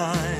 time.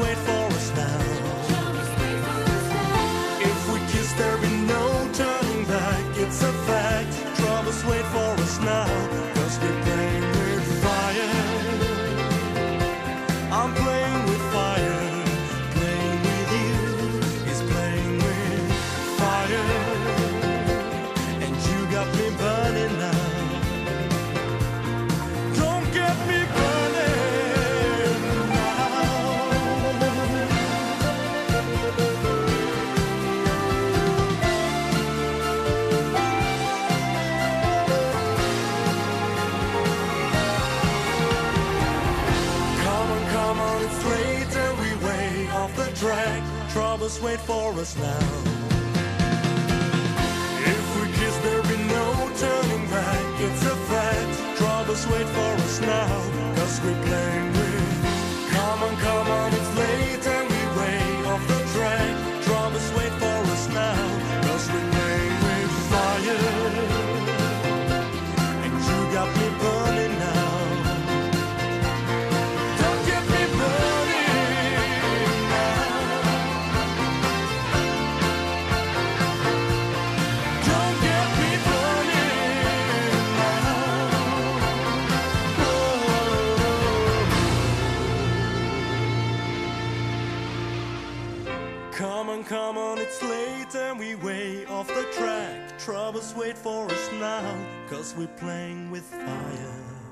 wait for come on, it's late and we way off the track. Troubles wait for us now. If we kiss, there'll be no turning back. It's a fact. Troubles wait for us now, cause we play. Come on, come on, it's late and we way off the track. Troubles wait for us now, cause we're playing with fire.